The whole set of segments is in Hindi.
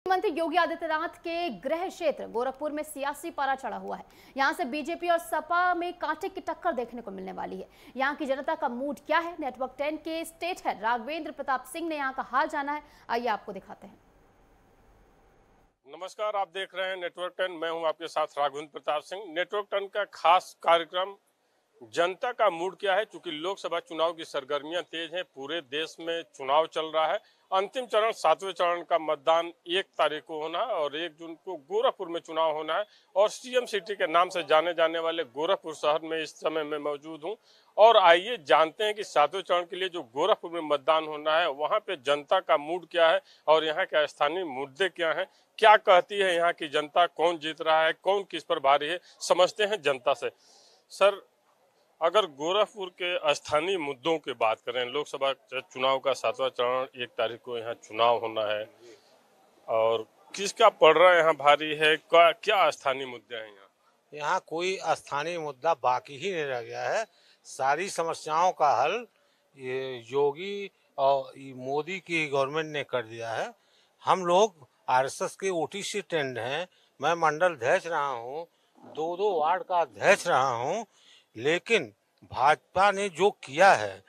मुख्यमंत्री योगी आदित्यनाथ के गृह क्षेत्र, गोरखपुर में सियासी पारा चढ़ा हुआ है। यहाँ से बीजेपी और सपा में कांटे की टक्कर देखने को मिलने वाली है। यहाँ की जनता का मूड क्या है? नेटवर्क टेन के स्टेट है राघवेंद्र प्रताप सिंह ने यहाँ का हाल जाना है। आइए आपको दिखाते हैं। नमस्कार, आप देख रहे हैं नेटवर्क टेन। मैं हूँ आपके साथ राघवेंद्र प्रताप सिंह। नेटवर्क टेन का खास कार्यक्रम जनता का मूड क्या है? क्योंकि लोकसभा चुनाव की सरगर्मियाँ तेज हैं, पूरे देश में चुनाव चल रहा है। अंतिम चरण, सातवें चरण का मतदान एक तारीख को होना है और एक जून को गोरखपुर में चुनाव होना है और सीएम सिटी के नाम से जाने जाने वाले गोरखपुर शहर में इस समय मैं मौजूद हूँ। और आइए जानते हैं कि सातवें चरण के लिए जो गोरखपुर में मतदान होना है, वहाँ पे जनता का मूड क्या है और यहाँ के स्थानीय मुद्दे क्या हैं, क्या कहती है यहाँ की जनता, कौन जीत रहा है, कौन किस पर भारी है, समझते हैं जनता से। सर अगर गोरखपुर के स्थानीय मुद्दों की बात करें, लोकसभा चुनाव का सातवां चरण, एक तारीख को यहाँ चुनाव होना है। और किसका पड़ रहा है यहाँ भारी है? क्या क्या स्थानीय मुद्दे हैं यहाँ? यहाँ कोई स्थानीय मुद्दा बाकी ही नहीं रह गया है। सारी समस्याओं का हल ये योगी और मोदी की गवर्नमेंट ने कर दिया है। हम लोग आरएसएस के ओटीसी टेंड हैं। मैं मंडल अध्यक्ष रहा हूँ दो दो वार्ड का अध्यक्ष रहा हूँ। लेकिन भाजपा ने जो किया है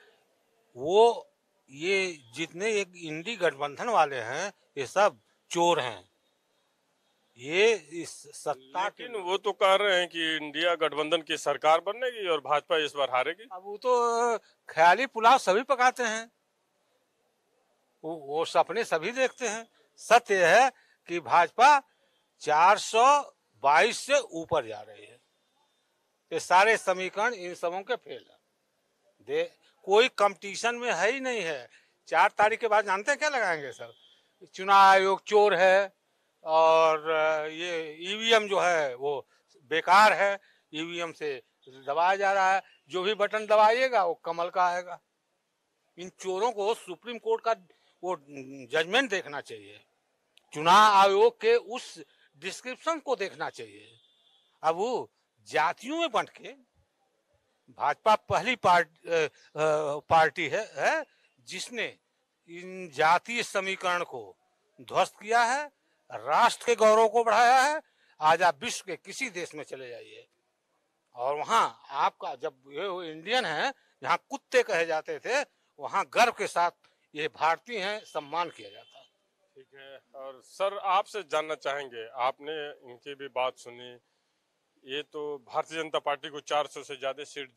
वो ये जितने एक इंडी गठबंधन वाले हैं ये सब चोर हैं। ये इस सत्ता लेकिन वो तो कह रहे हैं कि इंडिया गठबंधन की सरकार बनेगी और भाजपा इस बार हारेगी। अब वो तो ख्याली पुलाव सभी पकाते हैं। वो, वो सपने सभी देखते हैं। सत्य है कि भाजपा 422 से ऊपर जा रही है। ये सारे समीकरण इन सबों के फेल है। दे, कोई कंपटीशन में है ही नहीं है। चार तारीख के बाद जानते हैं क्या लगाएँगे सर? चुनाव आयोग चोर है और ये ईवीएम जो है वो बेकार है। ईवीएम से दबाया जा रहा है। जो भी बटन दबाइएगा वो कमल का आएगा। इन चोरों को सुप्रीम कोर्ट का वो जजमेंट देखना चाहिए। चुनाव आयोग के उस डिस्क्रिप्शन को देखना चाहिए। अब जातियों में बंट के भाजपा पहली पार्ट, पार्टी है, है जिसने इन जातीय समीकरण को ध्वस्त किया है राष्ट्र के गौरव को बढ़ाया है आज आप विश्व के किसी देश में चले जाइए। और वहाँ आपका जब ये इंडियन है जहाँ कुत्ते कहे जाते थे वहाँ गर्व के साथ ये भारतीय हैं सम्मान किया जाता। है ठीक है और सर आपसे जानना चाहेंगे आपने इनकी भी बात सुनी ये तो भारतीय जनता पार्टी को 400 से ज़्यादा सीट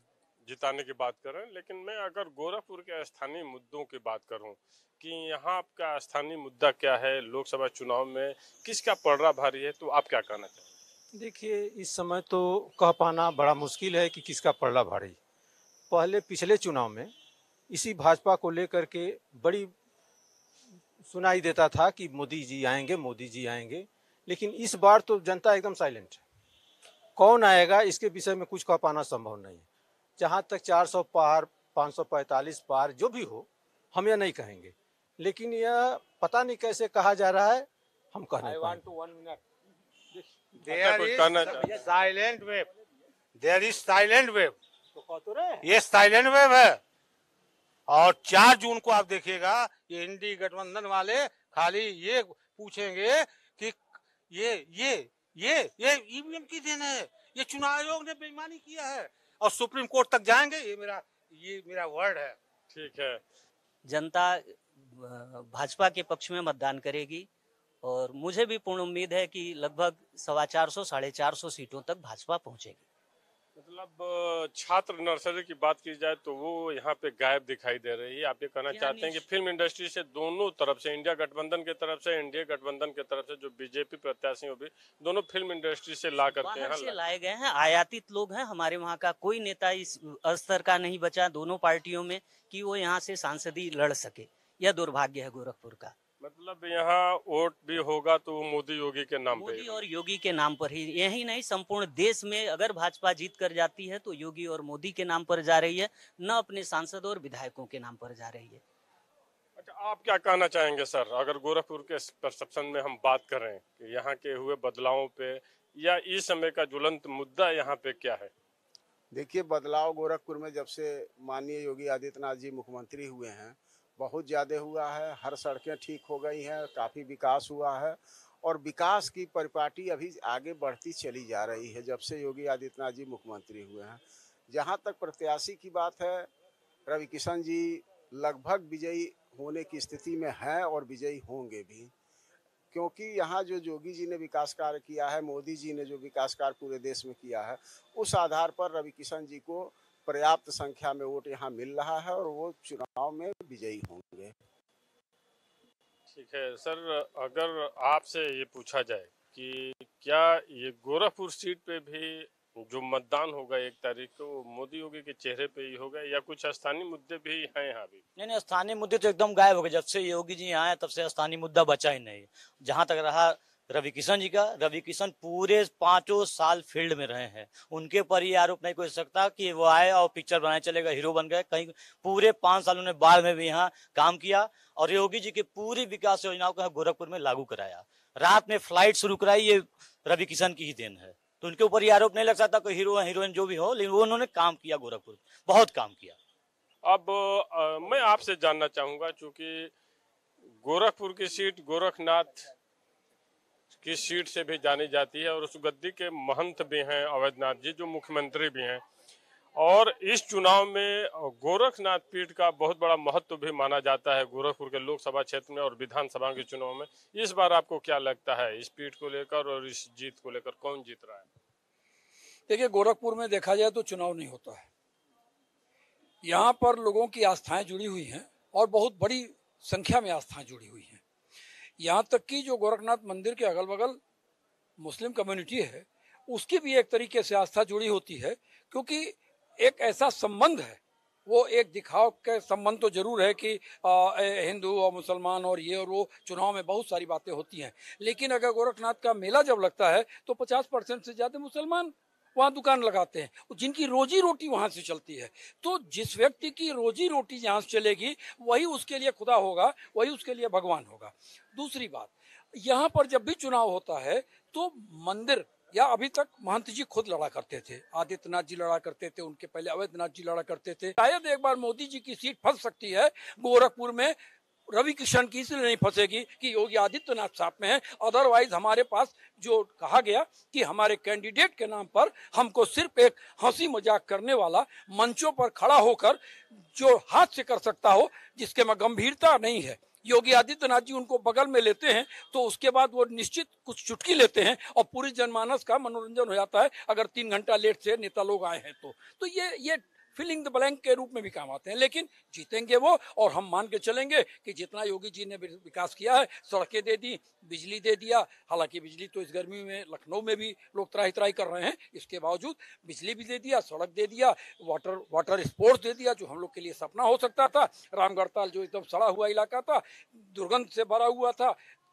जिताने की बात कर रहे हैं, लेकिन मैं अगर गोरखपुर के स्थानीय मुद्दों की बात करूँ, कि यहाँ आपका स्थानीय मुद्दा क्या है, लोकसभा चुनाव में किसका पड़रा भारी है तो आप क्या कहना चाहेंगे? देखिए, इस समय तो कह पाना बड़ा मुश्किल है कि किसका पड़ला भारी। पहले पिछले चुनाव में इसी भाजपा को लेकर के बड़ी सुनाई देता था कि मोदी जी आएँगे, मोदी जी आएँगे, लेकिन इस बार तो जनता एकदम साइलेंट है। कौन आएगा इसके विषय में कुछ कह पाना संभव नहीं है। जहाँ तक 400 पार 545 पार जो भी हो हम यह नहीं कहेंगे। लेकिन यह पता नहीं कैसे कहा जा रहा है हम कहने silent wave there is silent wave तो कह तो रहे ये साइलेंट वेब है। और चार जून को आप देखिएगा ये इंडी गठबंधन वाले खाली ये पूछेंगे कि ये ये ये ये ईवीएम की देन है। ये चुनाव आयोग ने बेईमानी किया है। और सुप्रीम कोर्ट तक जाएँगे ये मेरा ये मेरा वर्ड है। ठीक है। जनता भाजपा के पक्ष में मतदान करेगी और मुझे भी पूर्ण उम्मीद है कि लगभग सवा चार सौ साढ़े चार सौ सीटों तक भाजपा पहुंचेगी। मतलब छात्र नर्सरी की बात की जाए तो वो यहाँ पे गायब दिखाई दे रही है। आप ये कहना चाहते हैं कि फ़िल्म इंडस्ट्री से दोनों तरफ़ से इंडिया गठबंधन की तरफ़ से इंडिया गठबंधन की तरफ़ से जो बीजेपी प्रत्याशी भी दोनों फ़िल्म इंडस्ट्री से ला करके यहाँ से लाए गए हैं। आयातित लोग हैं। हमारे वहाँ का कोई नेता इस स्तर का नहीं बचा। दोनों पार्टियों में कि वो यहाँ से सांसदी लड़ सके। यह दुर्भाग्य है गोरखपुर का। मतलब यहाँ वोट भी होगा तो मोदी योगी के नाम पे मोदी और योगी के नाम पर ही यही नहीं संपूर्ण देश में अगर भाजपा जीत कर जाती है तो योगी और मोदी के नाम पर जा रही है न अपने सांसद और विधायकों के नाम पर जा रही है। अच्छा आप क्या कहना चाहेंगे सर? अगर गोरखपुर के परसेप्शन में हम बात करें कि यहाँ के हुए बदलावों पे या इस समय का ज्वलंत मुद्दा यहाँ पे क्या है? देखिए बदलाव गोरखपुर में जब से माननीय योगी आदित्यनाथ जी मुख्यमंत्री हुए हैं बहुत ज़्यादा हुआ है, हर सड़कें ठीक हो गई हैं, काफ़ी विकास हुआ है और विकास की परिपाटी अभी आगे बढ़ती चली जा रही है, जब से योगी आदित्यनाथ जी मुख्यमंत्री हुए हैं। जहाँ तक प्रत्याशी की बात है, रवि किशन जी लगभग विजयी होने की स्थिति में हैं और विजयी होंगे भी। क्योंकि यहाँ जो योगी जी ने विकास कार्य किया है, मोदी जी ने जो विकास कार्य पूरे देश में किया है, उस आधार पर रवि किशन जी को पर्याप्त संख्या में वोट यहाँ मिल रहा है और वो चुनाव में विजयी होंगे। ठीक है सर अगर आपसे ये पूछा जाए कि क्या ये गोरखपुर सीट पे भी जो मतदान होगा एक तारीख को वो मोदी योगी के चेहरे पे ही होगा या कुछ स्थानीय मुद्दे भी हैं यहाँ भी? नहीं नहीं स्थानीय मुद्दे तो एकदम गायब हो गए। जब से योगी जी आए तब से स्थानीय मुद्दा बचा ही नहीं। जहाँ तक रहा रवि किशन जी का रवि किशन पूरे पाँचों साल फ़ील्ड में रहे हैं। उनके पर ये आरोप नहीं कोई सकता कि वो आए और पिक्चर बनाए चलेगा हीरो बन गए। कहीं पूरे पाँच साल उन्होंने बाढ़ में भी यहाँ काम किया और योगी जी की पूरी विकास योजनाओं को गोरखपुर में लागू कराया। रात में फ़्लाइट शुरू कराई ये रवि किशन की ही देन है। तो उनके ऊपर ये आरोप नहीं लग सकता कोई हीरो हीरोइन जो भी हो लेकिन वो उन्होंने काम किया गोरखपुर बहुत काम किया। अब अ, मैं आपसे जानना चाहूँगा चूँकि गोरखपुर की सीट गोरखनाथ की सीट से भी जानी जाती है और उस गद्दी के महंत भी हैं, अवैधनाथ जी, जो मुख्यमंत्री भी हैं। और इस चुनाव में गोरखनाथ पीठ का बहुत बड़ा महत्व भी माना जाता है गोरखपुर के लोकसभा क्षेत्र में और विधानसभा के चुनाव में। इस बार आपको क्या लगता है, इस पीठ को लेकर और इस जीत को लेकर कौन जीत रहा है? देखिए, गोरखपुर में देखा जाए तो चुनाव नहीं होता है। यहाँ पर लोगों की आस्थाएँ जुड़ी हुई हैं और बहुत बड़ी संख्या में आस्थाएँ जुड़ी हुई हैं। यहाँ तक कि जो गोरखनाथ मंदिर के अगल बगल मुस्लिम कम्युनिटी है, उसकी भी एक तरीके से आस्था जुड़ी होती है, क्योंकि एक ऐसा संबंध है, वो एक दिखाव के संबंध तो ज़रूर है कि हिंदू और मुसलमान और ये और वो चुनाव में बहुत सारी बातें होती हैं। लेकिन अगर गोरखनाथ का मेला जब लगता है तो 50 परसेंट से ज़्यादा मुसलमान वहाँ दुकान लगाते हैं जिनकी रोजी रोटी वहाँ से चलती है। तो जिस व्यक्ति की रोजी रोटी जहाँ से चलेगी, वही उसके लिए खुदा होगा, वही उसके लिए भगवान होगा। दूसरी बात, यहाँ पर जब भी चुनाव होता है तो मंदिर या अभी तक महंत जी खुद लड़ा करते थे। आदित्यनाथ जी लड़ा करते थे, उनके पहले अवैधनाथ जी लड़ा करते थे। शायद एक बार मोदी जी की सीट फंस सकती है गोरखपुर में रवि किशन की इसलिए नहीं फंसेगी कि योगी आदित्यनाथ साथ में है। अदरवाइज़ हमारे पास जो कहा गया कि हमारे कैंडिडेट के नाम पर हमको सिर्फ़ एक हँसी मज़ाक करने वाला मंचों पर खड़ा होकर जो हाथ से कर सकता हो, जिसके में गंभीरता नहीं है। योगी आदित्यनाथ जी उनको बगल में लेते हैं तो उसके बाद वो निश्चित कुछ चुटकी लेते हैं और पूरी जनमानस का मनोरंजन हो जाता है अगर तीन घंटा लेट से नेता लोग आए हैं तो। तो ये ये फिलिंग द ब्लैंक के रूप में भी काम आते हैं, लेकिन जीतेंगे वो और हम मान के चलेंगे कि जितना योगी जी ने विकास किया है, सड़कें दे दी, बिजली दे दिया, हालाँकि बिजली तो इस गर्मी में, लखनऊ में भी लोग त्राही त्राही कर रहे हैं, इसके बावजूद बिजली भी दे दिया, सड़क दे दिया वाटर वाटर स्पोर्ट्स दे दिया, जो हम लोग के लिए सपना हो सकता था रामगढ़ताल जो एकदम सड़ा हुआ इलाका था, दुर्गंध से भरा हुआ था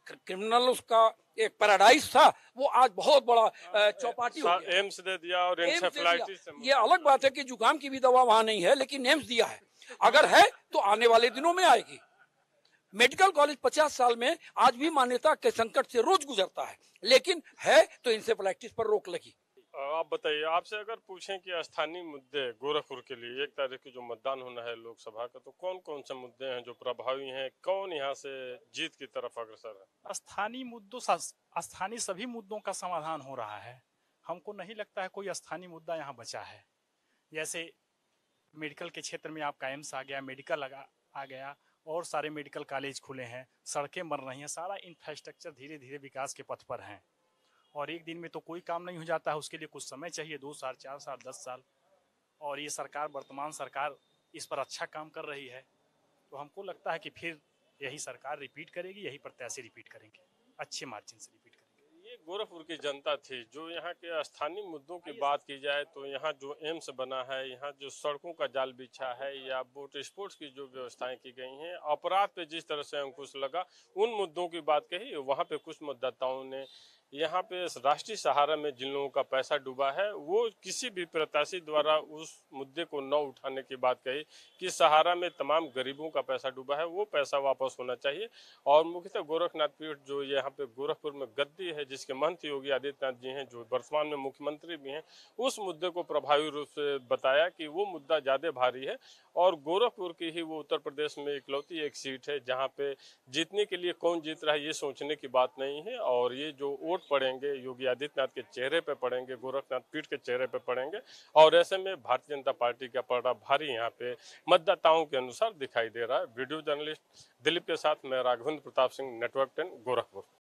क्रिमिनल उसका एक पैराडाइज था। वो आज बहुत बड़ा चौपाटी हो गया। एम्स दे दिया और एम्स दे दिया। ये अलग बात है कि जुकाम की भी दवा वहाँ नहीं है लेकिन एम्स दिया है। अगर है तो आने वाले दिनों में आएगी। मेडिकल कॉलेज 50 साल में आज भी मान्यता के संकट से रोज गुजरता है। लेकिन है तो इंसेफ्लाइटिस पर रोक लगी। आप बताइए, आपसे अगर पूछें कि स्थानीय मुद्दे गोरखपुर के लिए, एक तारीख की जो मतदान होना है लोकसभा का तो कौन कौन से मुद्दे हैं जो प्रभावी हैं? कौन यहाँ से जीत की तरफ़ अग्रसर है? स्थानीय मुद्दों स्थानीय सभी मुद्दों का समाधान हो रहा है। हमको नहीं लगता है कोई स्थानीय मुद्दा यहाँ बचा है। जैसे मेडिकल के क्षेत्र में आपका एम्स आ गया, मेडिकल आ गया, और सारे मेडिकल कॉलेज खुले हैं, सड़कें बन रही हैं, सारा इंफ्रास्ट्रक्चर धीरे धीरे विकास के पथ पर हैं। और एक दिन में तो कोई काम नहीं हो जाता है उसके लिए कुछ समय चाहिए दो साल चार साल दस साल। और ये सरकार वर्तमान सरकार इस पर अच्छा काम कर रही है तो हमको लगता है कि फिर यही सरकार रिपीट करेगी यही प्रत्याशी रिपीट करेंगे अच्छे मार्जिन से रिपीट करेंगे। ये गोरखपुर की जनता थी जो यहाँ के स्थानीय मुद्दों की बात की जाए तो यहाँ जो एम्स बना है यहाँ जो सड़कों का जाल बिछा है या बोट स्पोर्ट्स की जो व्यवस्थाएँ की गई हैं अपराध पे जिस तरह से अंकुश लगा उन मुद्दों की बात कही वहाँ पे कुछ मतदाताओं ने यहाँ पे राष्ट्रीय सहारा में जिन लोगों का पैसा डूबा है, वो किसी भी प्रत्याशी द्वारा उस मुद्दे को न उठाने की बात कही कि सहारा में तमाम गरीबों का पैसा डूबा है, वो पैसा वापस होना चाहिए। और मुख्यतः गोरखनाथ पीठ जो यहाँ पे गोरखपुर में गद्दी है, जिसके महंत योगी आदित्यनाथ जी हैं, जो वर्तमान में मुख्यमंत्री भी हैं, उस मुद्दे को प्रभावी रूप से बताया कि वो मुद्दा ज़्यादा भारी है। और गोरखपुर की ही वो उत्तर प्रदेश में इकलौती एक सीट है, जहाँ पे जीतने के लिए कौन जीत रहा है, ये सोचने की बात नहीं है। और ये जो वोट पड़ेंगे योगी आदित्यनाथ के चेहरे पे पड़ेंगे गोरखनाथ पीठ के चेहरे पे पड़ेंगे और ऐसे में भारतीय जनता पार्टी का पड़ा भारी यहाँ पे मतदाताओं के अनुसार दिखाई दे रहा है। वीडियो जर्नलिस्ट दिलीप के साथ मैं राघवेंद्र प्रताप सिंह, नेटवर्क टेन, गोरखपुर।